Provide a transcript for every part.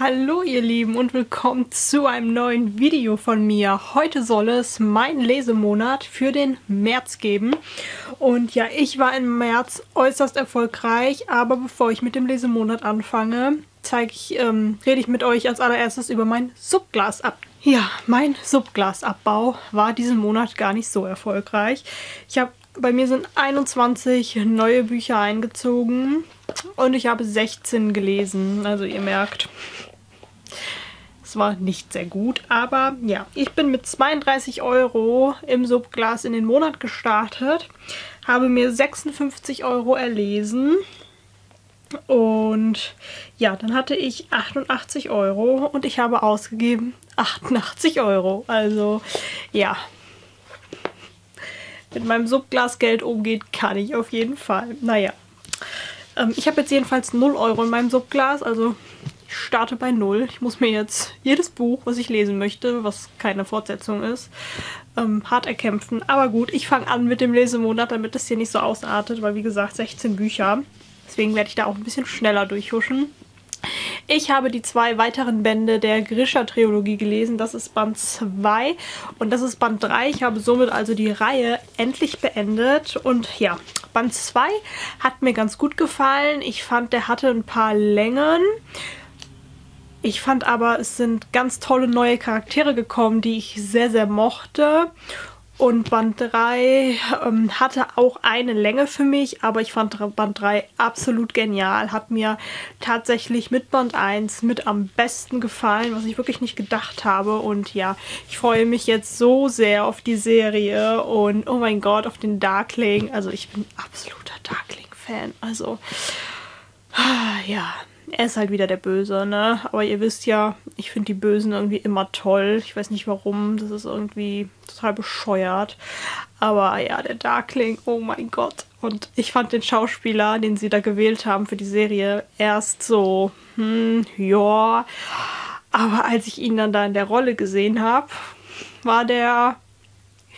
Hallo ihr Lieben und willkommen zu einem neuen Video von mir. Heute soll es meinen Lesemonat für den März geben. Und ja, ich war im März äußerst erfolgreich, aber bevor ich mit dem Lesemonat anfange, zeige ich, ähm, rede ich mit euch als allererstes über mein Subglas ab. Ja, mein Subglasabbau war diesen Monat gar nicht so erfolgreich. Ich habe bei mir sind 21 neue Bücher eingezogen und ich habe 16 gelesen. Also ihr merkt, es war nicht sehr gut. Aber ja, ich bin mit 32 Euro im Subglas in den Monat gestartet. Habe mir 56 Euro erlesen. Und ja, dann hatte ich 88 Euro und ich habe ausgegeben 88 Euro. Also ja, mit meinem Subglasgeld umgeht, kann ich auf jeden Fall. Naja, ähm, ich habe jetzt jedenfalls 0 Euro in meinem Subglas, also ich starte bei 0. Ich muss mir jetzt jedes Buch, was ich lesen möchte, was keine Fortsetzung ist, ähm, hart erkämpfen. Aber gut, ich fange an mit dem Lesemonat, damit es hier nicht so ausartet, weil wie gesagt 16 Bücher. Deswegen werde ich da auch ein bisschen schneller durchhuschen. Ich habe die zwei weiteren Bände der Grisha-Trilogie gelesen. Das ist Band 2 und das ist Band 3. Ich habe somit also die Reihe endlich beendet. Und ja, Band 2 hat mir ganz gut gefallen. Ich fand, der hatte ein paar Längen. Ich fand aber, es sind ganz tolle neue Charaktere gekommen, die ich sehr, sehr mochte. Und Band 3 ähm, hatte auch eine Länge für mich, aber ich fand Band 3 absolut genial. Hat mir tatsächlich mit Band 1 mit am besten gefallen, was ich wirklich nicht gedacht habe. Und ja, ich freue mich jetzt so sehr auf die Serie und oh mein Gott, auf den Darkling. Also ich bin absoluter Darkling-Fan. Also, ja, er ist halt wieder der Böse, ne? Aber ihr wisst ja, ich finde die Bösen irgendwie immer toll. Ich weiß nicht warum, das ist irgendwie total bescheuert. Aber ja, der Darkling, oh mein Gott. Und ich fand den Schauspieler, den sie da gewählt haben für die Serie, erst so, hm, ja. Aber als ich ihn dann da in der Rolle gesehen habe, war der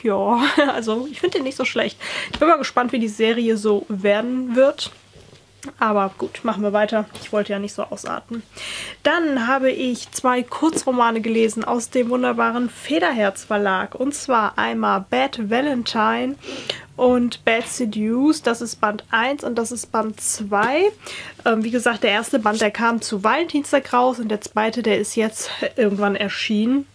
ja, also ich finde den nicht so schlecht. Ich bin mal gespannt, wie die Serie so werden wird. Aber gut, machen wir weiter. Ich wollte ja nicht so ausarten. Dann habe ich zwei Kurzromane gelesen aus dem wunderbaren Federherz Verlag. Und zwar einmal Bad Valentine und Bad Seduce. Das ist Band 1 und das ist Band 2. Ähm, wie gesagt, der erste Band, der kam zu Valentinstag raus und der zweite, der ist jetzt irgendwann erschienen.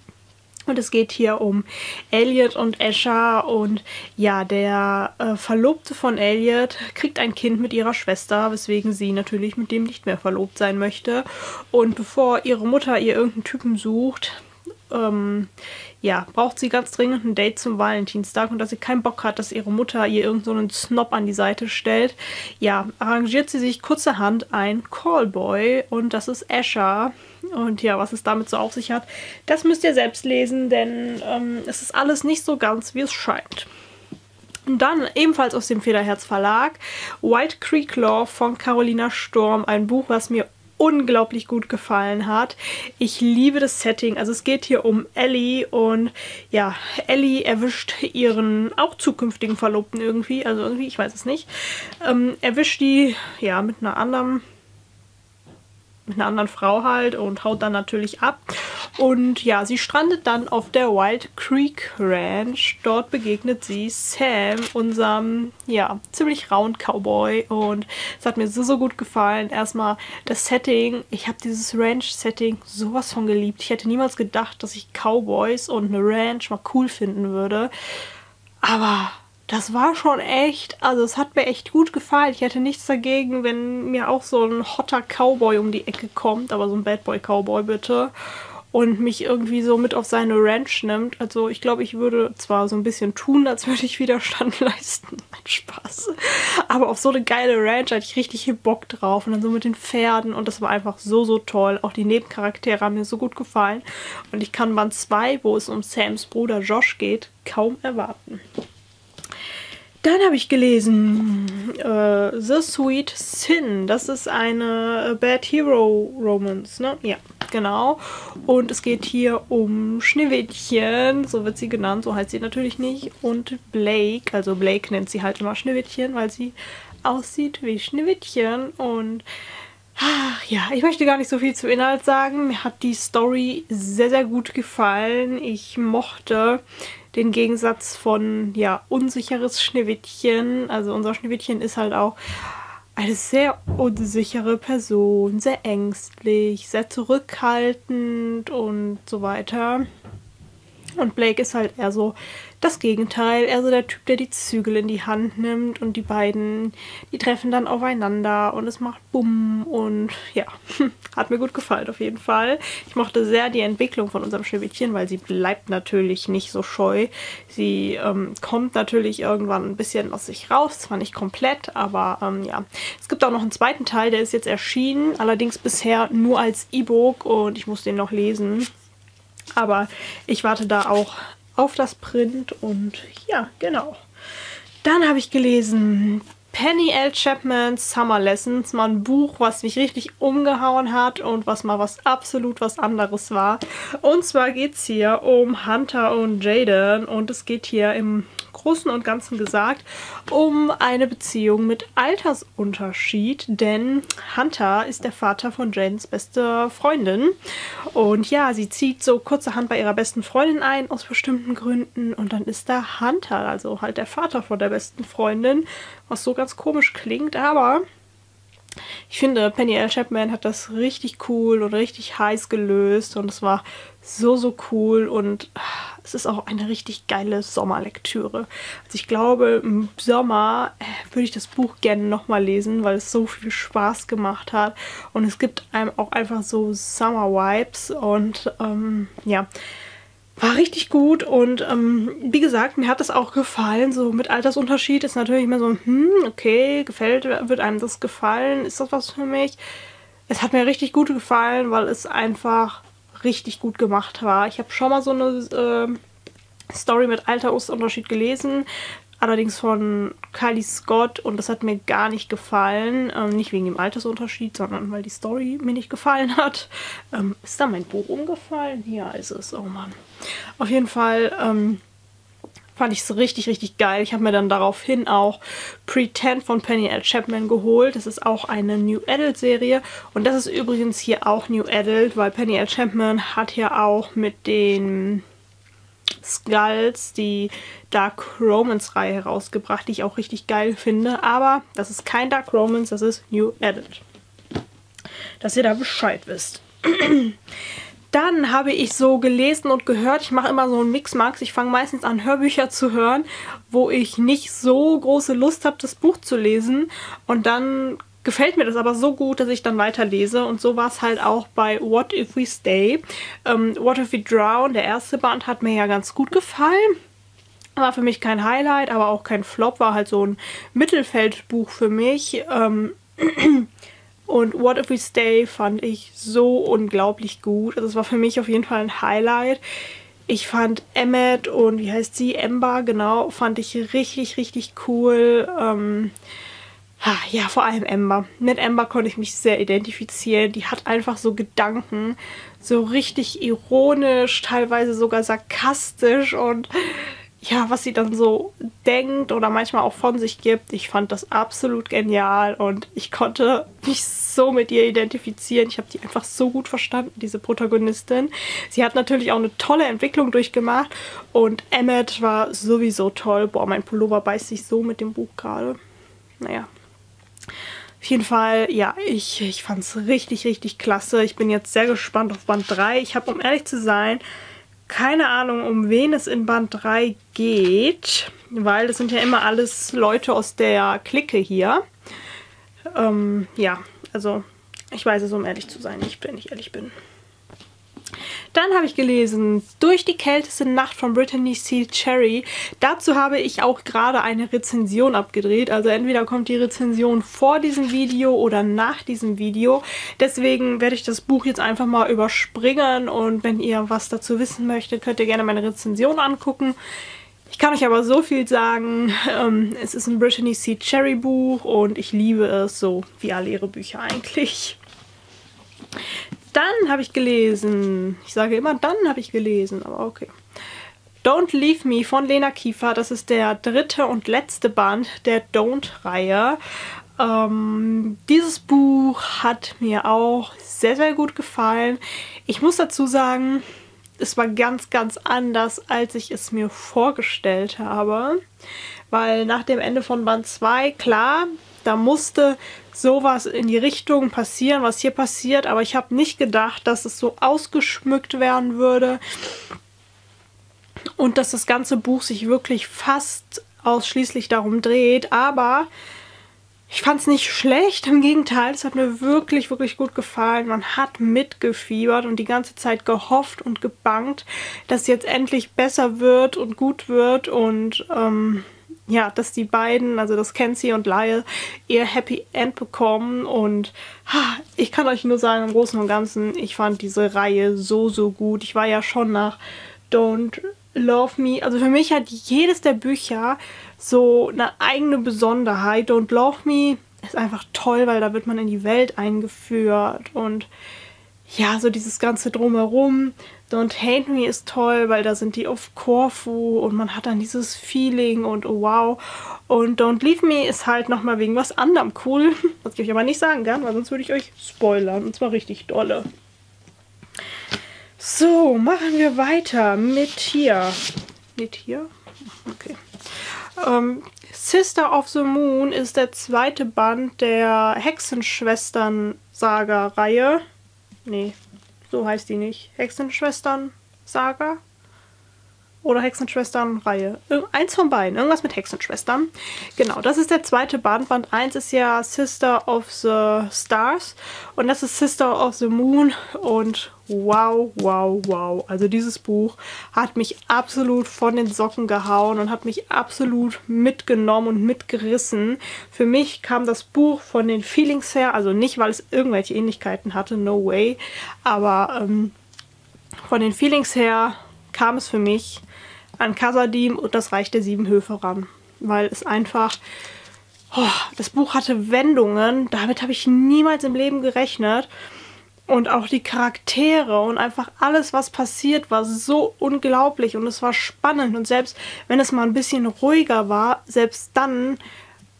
Und es geht hier um Elliot und Escher und ja, der äh, Verlobte von Elliot kriegt ein Kind mit ihrer Schwester, weswegen sie natürlich mit dem nicht mehr verlobt sein möchte. Und bevor ihre Mutter ihr irgendeinen Typen sucht, ähm, ja, braucht sie ganz dringend ein Date zum Valentinstag und dass sie keinen Bock hat, dass ihre Mutter ihr irgendeinen so Snob an die Seite stellt, ja, arrangiert sie sich kurzerhand ein Callboy und das ist Asher. Und ja, was es damit so auf sich hat, das müsst ihr selbst lesen, denn ähm, es ist alles nicht so ganz, wie es scheint. Und dann ebenfalls aus dem Federherz Verlag White Creek Law von Carolina Sturm, ein Buch, was mir unglaublich gut gefallen hat. Ich liebe das Setting. Also es geht hier um Ellie und ja, Ellie erwischt ihren auch zukünftigen Verlobten irgendwie. Also irgendwie, ich weiß es nicht. Ähm, erwischt die ja mit einer anderen mit einer anderen Frau halt und haut dann natürlich ab. Und ja, sie strandet dann auf der Wild Creek Ranch. Dort begegnet sie Sam, unserem, ja, ziemlich rauen Cowboy. Und es hat mir so, so gut gefallen. Erstmal das Setting. Ich habe dieses Ranch-Setting sowas von geliebt. Ich hätte niemals gedacht, dass ich Cowboys und eine Ranch mal cool finden würde. Aber das war schon echt, also es hat mir echt gut gefallen. Ich hätte nichts dagegen, wenn mir auch so ein hotter Cowboy um die Ecke kommt, aber so ein Bad Boy Cowboy bitte. Und mich irgendwie so mit auf seine Ranch nimmt. Also ich glaube, ich würde zwar so ein bisschen tun, als würde ich Widerstand leisten. Mein Spaß. Aber auf so eine geile Ranch hatte ich richtig Bock drauf. Und dann so mit den Pferden. Und das war einfach so, so toll. Auch die Nebencharaktere haben mir so gut gefallen. Und ich kann Band 2, wo es um Sams Bruder Josh geht, kaum erwarten. Dann habe ich gelesen äh, The Sweet Sin. Das ist eine Bad Hero Romance, ne? Ja, genau. Und es geht hier um Schneewittchen, so wird sie genannt, so heißt sie natürlich nicht. Und Blake, also Blake nennt sie halt immer Schneewittchen, weil sie aussieht wie Schneewittchen. Und Ach, ja, ich möchte gar nicht so viel zum Inhalt sagen. Mir hat die Story sehr, sehr gut gefallen. Ich mochte den Gegensatz von, ja, unsicheres Schneewittchen. Also unser Schneewittchen ist halt auch eine sehr unsichere Person, sehr ängstlich, sehr zurückhaltend und so weiter. Und Blake ist halt eher so das Gegenteil. Er so der Typ, der die Zügel in die Hand nimmt und die beiden, die treffen dann aufeinander und es macht Bumm und ja, hat mir gut gefallen auf jeden Fall. Ich mochte sehr die Entwicklung von unserem Schneewittchen, weil sie bleibt natürlich nicht so scheu. Sie ähm, kommt natürlich irgendwann ein bisschen aus sich raus, zwar nicht komplett, aber ähm, ja. Es gibt auch noch einen zweiten Teil, der ist jetzt erschienen, allerdings bisher nur als E-Book und ich muss den noch lesen. Aber ich warte da auch auf das Print und ja, genau. Dann habe ich gelesen Penny L. Chapman's Summer Lessons, mal ein Buch, was mich richtig umgehauen hat und was mal was absolut was anderes war. Und zwar geht es hier um Hunter und Jaden und es geht hier im Großen und Ganzen gesagt um eine Beziehung mit Altersunterschied, denn Hunter ist der Vater von Jadens beste Freundin. Und ja, sie zieht so kurzerhand bei ihrer besten Freundin ein aus bestimmten Gründen. Und dann ist da Hunter, also halt der Vater von der besten Freundin, was so ganz komisch klingt, aber ich finde, Penny L. Chapman hat das richtig cool und richtig heiß gelöst und es war so, so cool und ah, es ist auch eine richtig geile Sommerlektüre. Also ich glaube, im Sommer äh, würde ich das Buch gerne nochmal lesen, weil es so viel Spaß gemacht hat und es gibt einem auch einfach so Summer-Vibes und ähm, ja, war richtig gut und ähm, wie gesagt, mir hat das auch gefallen. So mit Altersunterschied ist natürlich immer so, hm, okay, gefällt, wird einem das gefallen? Ist das was für mich? Es hat mir richtig gut gefallen, weil es einfach richtig gut gemacht war. Ich habe schon mal so eine äh, Story mit Altersunterschied gelesen, allerdings von Kylie Scott und das hat mir gar nicht gefallen. Ähm, nicht wegen dem Altersunterschied, sondern weil die Story mir nicht gefallen hat. Ähm, ist da mein Buch umgefallen? Ja, ist es. Oh Mann. Auf jeden Fall ähm, fand ich es richtig, richtig geil. Ich habe mir dann daraufhin auch Pretend von Penny L. Chapman geholt. Das ist auch eine New Adult Serie. Und das ist übrigens hier auch New Adult, weil Penny L. Chapman hat ja auch mit den Skulls die Dark Romance Reihe herausgebracht, die ich auch richtig geil finde. Aber das ist kein Dark Romance, das ist New Adult. Dass ihr da Bescheid wisst. Dann habe ich so gelesen und gehört, ich mache immer so einen Mixmax. Ich fange meistens an, Hörbücher zu hören, wo ich nicht so große Lust habe, das Buch zu lesen. Und dann gefällt mir das aber so gut, dass ich dann weiterlese. Und so war es halt auch bei What If We Stay. Ähm, What If We Drown, der erste Band, hat mir ja ganz gut gefallen. War für mich kein Highlight, aber auch kein Flop. War halt so ein Mittelfeldbuch für mich. Ähm Und What If We Stay fand ich so unglaublich gut. Also es war für mich auf jeden Fall ein Highlight. Ich fand Emmet und wie heißt sie? Ember, genau, fand ich richtig, richtig cool. Ähm, ja, vor allem Ember. Mit Ember konnte ich mich sehr identifizieren. Die hat einfach so Gedanken, so richtig ironisch, teilweise sogar sarkastisch und ja, was sie dann so denkt oder manchmal auch von sich gibt. Ich fand das absolut genial und ich konnte mich so mit ihr identifizieren. Ich habe die einfach so gut verstanden, diese Protagonistin. Sie hat natürlich auch eine tolle Entwicklung durchgemacht und Emmet war sowieso toll. Boah, mein Pullover beißt sich so mit dem Buch gerade. Naja. Auf jeden Fall, ja, ich, ich fand es richtig, richtig klasse. Ich bin jetzt sehr gespannt auf Band 3. Ich habe, um ehrlich zu sein, keine Ahnung, um wen es in Band 3 geht, weil das sind ja immer alles Leute aus der Clique hier. Ähm, ja, also ich weiß es, um ehrlich zu sein, nicht, wenn ich ehrlich bin. Dann habe ich gelesen Durch die kälteste Nacht von Brittany C. Cherry. Dazu habe ich auch gerade eine Rezension abgedreht. Also entweder kommt die Rezension vor diesem Video oder nach diesem Video. Deswegen werde ich das Buch jetzt einfach mal überspringen und wenn ihr was dazu wissen möchtet, könnt ihr gerne meine Rezension angucken. Ich kann euch aber so viel sagen, ähm, es ist ein Brittany C. Cherry Buch und ich liebe es so wie alle ihre Bücher eigentlich. Dann habe ich gelesen, ich sage immer dann habe ich gelesen, aber okay. Don't Leave Me von Lena Kiefer, das ist der dritte und letzte Band der Don't-Reihe. Ähm, dieses Buch hat mir auch sehr, sehr gut gefallen. Ich muss dazu sagen, es war ganz, ganz anders, als ich es mir vorgestellt habe. Weil nach dem Ende von Band 2, klar, da musste sowas in die Richtung passieren, was hier passiert, aber ich habe nicht gedacht, dass es so ausgeschmückt werden würde und dass das ganze Buch sich wirklich fast ausschließlich darum dreht, aber ich fand es nicht schlecht, im Gegenteil, es hat mir wirklich, wirklich gut gefallen. Man hat mitgefiebert und die ganze Zeit gehofft und gebangt, dass es jetzt endlich besser wird und gut wird. Und ähm, ja, dass die beiden, also das Kenzie und Lyle, ihr Happy End bekommen. Und ha, ich kann euch nur sagen, im Großen und Ganzen, ich fand diese Reihe so, so gut. Ich war ja schon nach Don't Love Me. Also für mich hat jedes der Bücher so eine eigene Besonderheit. Don't Love Me ist einfach toll, weil da wird man in die Welt eingeführt und ja, so dieses ganze Drumherum. Don't Hate Me ist toll, weil da sind die auf Korfu und man hat dann dieses Feeling und oh wow. Und Don't Leave Me ist halt nochmal wegen was anderem cool, was ich aber nicht sagen kann, weil sonst würde ich euch spoilern und zwar richtig dolle. So, machen wir weiter mit hier. Mit hier? Okay. Ähm, Sister of the Moon ist der zweite Band der Hexenschwestern-Saga-Reihe. Nee, so heißt die nicht. Hexenschwestern-Saga? Oder Hexenschwestern-Reihe. Eins von beiden. Irgendwas mit Hexenschwestern. Genau, das ist der zweite Band. Band 1 ist ja Sister of the Stars. Und das ist Sister of the Moon. Und wow, wow, wow. Also dieses Buch hat mich absolut von den Socken gehauen und hat mich absolut mitgenommen und mitgerissen. Für mich kam das Buch von den Feelings her, also nicht, weil es irgendwelche Ähnlichkeiten hatte, no way. Aber ähm, von den Feelings her kam es für mich an Kasadim und das Reich der Sieben Höfe ran. Weil es einfach. Oh, das Buch hatte Wendungen, damit habe ich niemals im Leben gerechnet. Und auch die Charaktere und einfach alles, was passiert, war so unglaublich und es war spannend. Und selbst wenn es mal ein bisschen ruhiger war, selbst dann,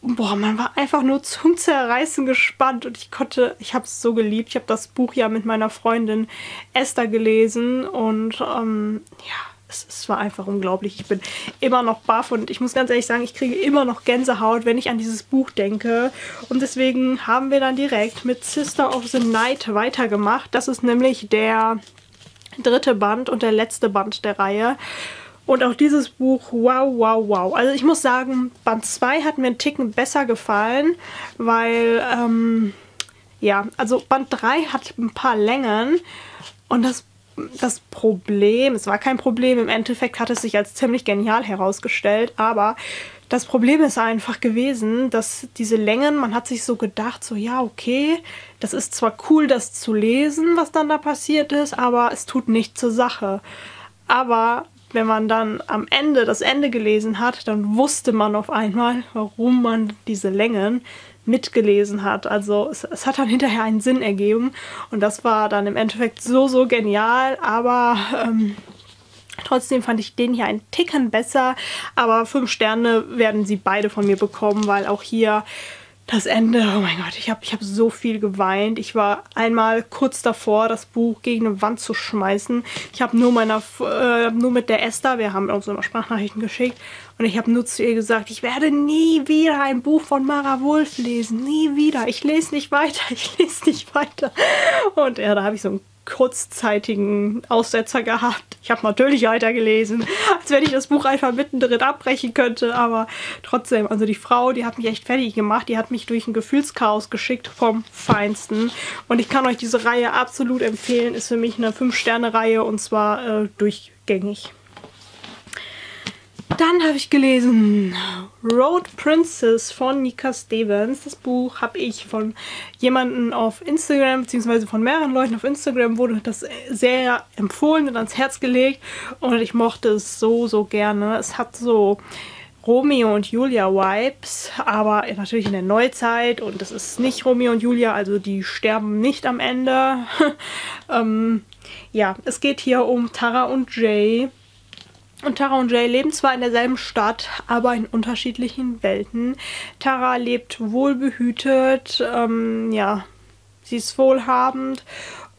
boah, man war einfach nur zum Zerreißen gespannt. Und ich konnte, ich habe es so geliebt. Ich habe das Buch ja mit meiner Freundin Esther gelesen und ähm, ja es, es, war einfach unglaublich. Ich bin immer noch baff und ich muss ganz ehrlich sagen, ich kriege immer noch Gänsehaut, wenn ich an dieses Buch denke. Und deswegen haben wir dann direkt mit Sister of the Night weitergemacht. Das ist nämlich der dritte Band und der letzte Band der Reihe. Und auch dieses Buch, wow, wow, wow. Also ich muss sagen, Band 2 hat mir einen Ticken besser gefallen, weil, ähm, ja, also Band 3 hat ein paar Längen und das das Problem, es war kein Problem, im Endeffekt hat es sich als ziemlich genial herausgestellt, aber das Problem ist einfach gewesen, dass diese Längen, man hat sich so gedacht, so ja, okay, das ist zwar cool, das zu lesen, was dann da passiert ist, aber es tut nicht zur Sache. Aber wenn man dann am Ende das Ende gelesen hat, dann wusste man auf einmal, warum man diese Längen mitgelesen hat. Also es, es, hat dann hinterher einen Sinn ergeben. Und das war dann im Endeffekt so, so genial, aber ähm, trotzdem fand ich den hier einen Ticken besser, aber fünf Sterne werden sie beide von mir bekommen, weil auch hier das Ende, oh mein Gott, ich habe ich hab so viel geweint. Ich war einmal kurz davor, das Buch gegen eine Wand zu schmeißen. Ich habe nur meiner, äh, nur mit der Esther, wir haben uns immer Sprachnachrichten geschickt und ich habe nur zu ihr gesagt, ich werde nie wieder ein Buch von Mara Wolf lesen, nie wieder. Ich lese nicht weiter, ich lese nicht weiter. Und ja, da habe ich so ein kurzzeitigen Aussetzer gehabt. Ich habe natürlich weitergelesen, als wenn ich das Buch einfach mittendrin abbrechen könnte, aber trotzdem, also die Frau, die hat mich echt fertig gemacht, die hat mich durch ein Gefühlschaos geschickt vom Feinsten und ich kann euch diese Reihe absolut empfehlen, ist für mich eine 5-Sterne-Reihe und zwar äh, durchgängig. Dann habe ich gelesen Road Princess von Nika Stevens. Das Buch habe ich von jemandem auf Instagram, beziehungsweise von mehreren Leuten auf Instagram, wurde das sehr empfohlen und ans Herz gelegt. Und ich mochte es so, so gerne. Es hat so Romeo und Julia Vibes, aber natürlich in der Neuzeit und das ist nicht Romeo und Julia, also die sterben nicht am Ende. ähm, ja, es geht hier um Tara und Jay Und Tara und Jay leben zwar in derselben Stadt, aber in unterschiedlichen Welten. Tara lebt wohlbehütet, ähm, ja, sie ist wohlhabend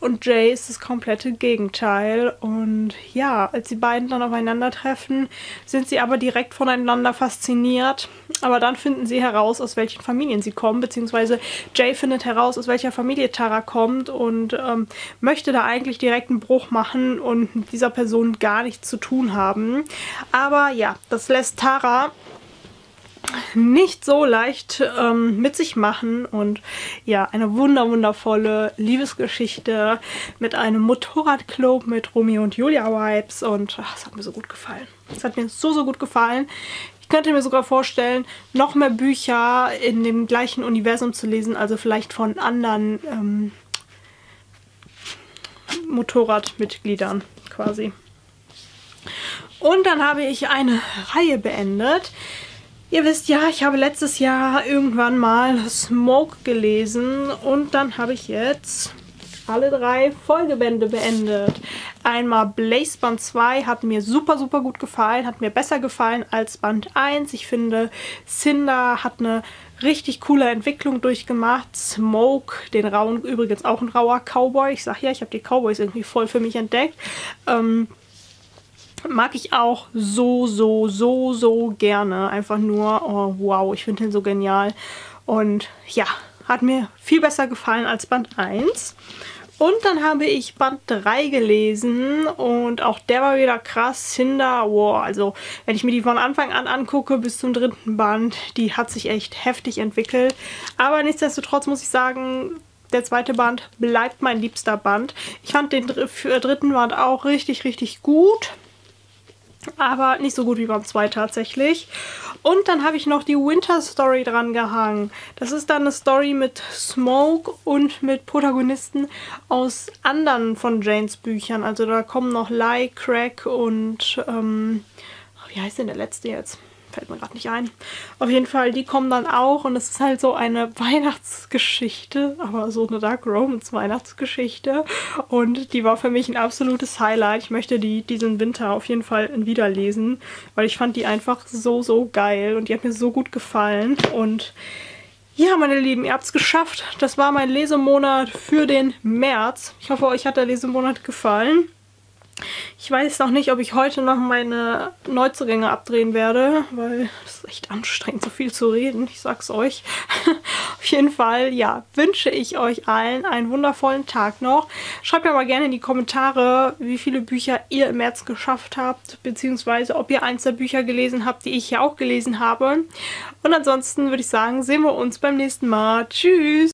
und Jay ist das komplette Gegenteil. Und ja, als die beiden dann aufeinandertreffen, sind sie aber direkt voneinander fasziniert. Aber dann finden sie heraus, aus welchen Familien sie kommen, beziehungsweise Jay findet heraus, aus welcher Familie Tara kommt und ähm, möchte da eigentlich direkt einen Bruch machen und mit dieser Person gar nichts zu tun haben. Aber ja, das lässt Tara nicht so leicht ähm, mit sich machen und ja, eine wunder wundervolle Liebesgeschichte mit einem Motorradclub mit Romeo und Julia Vibes und es hat mir so gut gefallen. Es hat mir so, so gut gefallen. Ich könnte mir sogar vorstellen, noch mehr Bücher in dem gleichen Universum zu lesen, also vielleicht von anderen ähm, Motorradmitgliedern quasi. Und dann habe ich eine Reihe beendet. Ihr wisst ja, ich habe letztes Jahr irgendwann mal Smoke gelesen und dann habe ich jetzt alle drei Folgebände beendet. Einmal Blaze Band 2 hat mir super, super gut gefallen, hat mir besser gefallen als Band 1. Ich finde, Cinder hat eine richtig coole Entwicklung durchgemacht. Smoke, den rauen, übrigens auch ein rauer Cowboy. Ich sag ja, ich habe die Cowboys irgendwie voll für mich entdeckt. Ähm, mag ich auch so, so, so, so gerne. Einfach nur, oh wow, ich finde den so genial. Und ja, hat mir viel besser gefallen als Band 1. Und dann habe ich Band 3 gelesen und auch der war wieder krass. Cinder, wow, also wenn ich mir die von Anfang an angucke bis zum dritten Band, die hat sich echt heftig entwickelt. Aber nichtsdestotrotz muss ich sagen, der zweite Band bleibt mein liebster Band. Ich fand den dritten Band auch richtig, richtig gut aber nicht so gut wie beim 2 tatsächlich. Und dann habe ich noch die Winter Story dran gehangen. Das ist dann eine Story mit Smoke und mit Protagonisten aus anderen von Janes Büchern. Also da kommen noch Lie, Crack und ähm, wie heißt denn der letzte jetzt? Fällt mir gerade nicht ein. Auf jeden Fall, die kommen dann auch und es ist halt so eine Weihnachtsgeschichte, aber so eine Dark Romance Weihnachtsgeschichte und die war für mich ein absolutes Highlight. Ich möchte die diesen Winter auf jeden Fall wieder lesen, weil ich fand die einfach so, so geil und die hat mir so gut gefallen und ja, meine Lieben, ihr habt es geschafft. Das war mein Lesemonat für den März. Ich hoffe, euch hat der Lesemonat gefallen. Ich weiß noch nicht, ob ich heute noch meine Neuzugänge abdrehen werde, weil es ist echt anstrengend, so viel zu reden. Ich sag's euch. Auf jeden Fall, ja, wünsche ich euch allen einen wundervollen Tag noch. Schreibt mir mal gerne in die Kommentare, wie viele Bücher ihr im März geschafft habt, beziehungsweise ob ihr eins der Bücher gelesen habt, die ich hier auch gelesen habe. Und ansonsten würde ich sagen, sehen wir uns beim nächsten Mal. Tschüss!